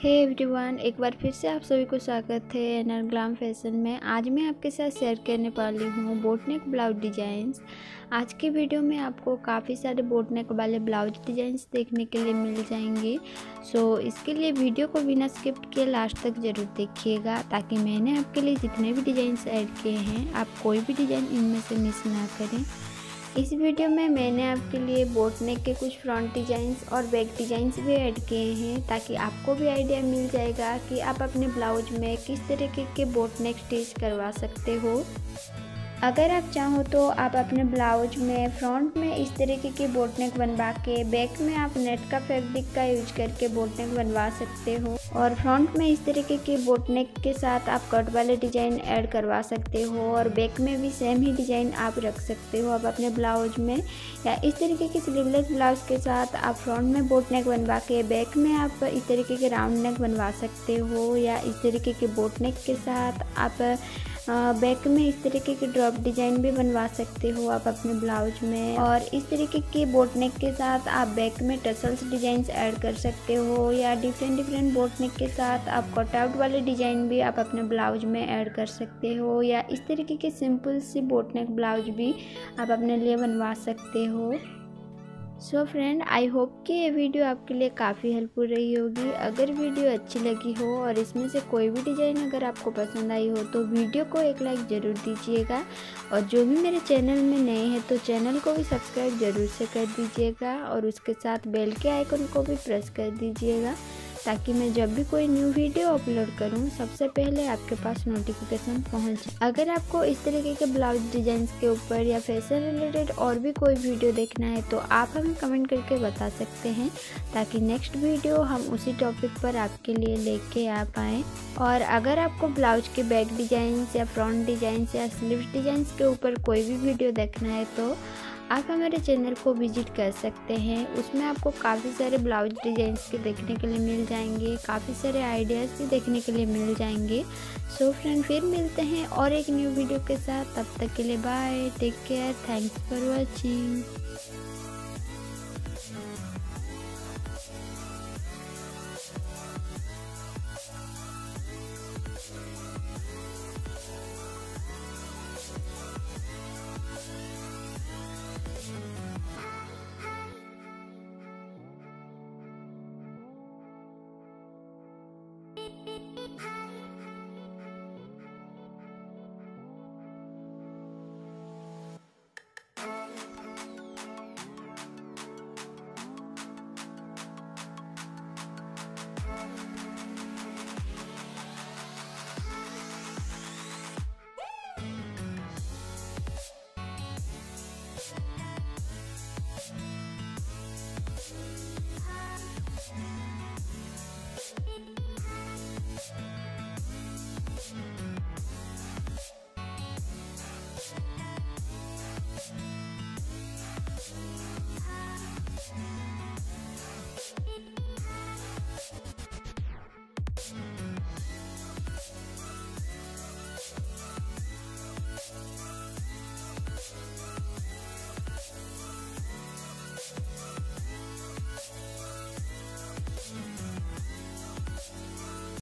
Hey everyone एक बार फिर से आप सभी को स्वागत है एनर ग्लाम फ़ैशन में। आज मैं आपके साथ शेयर करने वाली हूँ बोटनेक ब्लाउज डिजाइंस आज के वीडियो में आपको काफ़ी सारे बोटनेक वाले ब्लाउज डिजाइंस देखने के लिए मिल जाएँगे। सो इसके लिए वीडियो को बिना स्किप किए लास्ट तक ज़रूर देखिएगा, ताकि मैंने आपके लिए जितने भी डिजाइंस ऐड किए हैं, आप कोई भी डिज़ाइन इनमें से मिस ना करें। इस वीडियो में मैंने आपके लिए बोट नेक के कुछ फ्रंट डिजाइंस और बैक डिजाइंस भी ऐड किए हैं ताकि आपको भी आइडिया मिल जाएगा कि आप अपने ब्लाउज में किस तरीके के बोट नेक स्टिच करवा सकते हो। अगर आप चाहो तो आप अपने ब्लाउज में, फ्रंट में इस तरीके की बोटनेक बनवा के, बैक में आप नेट का फैब्रिक का यूज़ करके बोटनेक बनवा सकते हो। और फ्रंट में इस तरीके की बोटनेक के साथ आप कट वाले डिज़ाइन ऐड करवा सकते हो और बैक में भी सेम ही डिज़ाइन आप रख सकते हो आप अपने ब्लाउज में। या इस तरीके की स्लीवलेस ब्लाउज के साथ आप फ्रंट में बोटनेक बनवा के, बैक में आप इस तरीके के राउंड नेक बनवा सकते हो। या इस तरीके के बोटनेक के साथ आप बैक में इस तरीके के ड्रॉप डिज़ाइन भी बनवा सकते हो आप अपने ब्लाउज में। और इस तरीके के बोट नेक के साथ आप बैक में टसल्स डिज़ाइन ऐड कर सकते हो, या डिफरेंट डिफरेंट बोट नेक के साथ आप कटआउट वाले डिज़ाइन भी आप अपने ब्लाउज में ऐड कर सकते हो, या इस तरीके के सिंपल सी बोट नेक ब्लाउज भी आप अपने लिए बनवा सकते हो। सो फ्रेंड आई होप कि ये वीडियो आपके लिए काफ़ी हेल्पफुल रही होगी। अगर वीडियो अच्छी लगी हो और इसमें से कोई भी डिज़ाइन अगर आपको पसंद आई हो तो वीडियो को एक लाइक ज़रूर दीजिएगा। और जो भी मेरे चैनल में नए हैं तो चैनल को भी सब्सक्राइब ज़रूर से कर दीजिएगा और उसके साथ बेल के आइकन को भी प्रेस कर दीजिएगा। ताकि मैं जब भी कोई न्यू वीडियो अपलोड करूँ, सबसे पहले आपके पास नोटिफिकेशन पहुँच। अगर आपको इस तरीके के ब्लाउज डिज़ाइन के ऊपर या फ़ैशन रिलेटेड और भी कोई वीडियो देखना है तो आप हमें कमेंट करके बता सकते हैं, ताकि नेक्स्ट वीडियो हम उसी टॉपिक पर आपके लिए लेके आ पाएँ। और अगर आपको ब्लाउज के बैक डिज़ाइन या फ्रंट डिज़ाइन या स्लीव डिज़ाइन के ऊपर कोई भी वीडियो देखना है तो आप हमारे चैनल को विज़िट कर सकते हैं। उसमें आपको काफ़ी सारे ब्लाउज डिजाइंस के देखने के लिए मिल जाएँगे, काफ़ी सारे आइडियाज़ भी देखने के लिए मिल जाएँगे। सो फ्रेंड फिर मिलते हैं और एक न्यू वीडियो के साथ। तब तक के लिए bye take care thanks for watching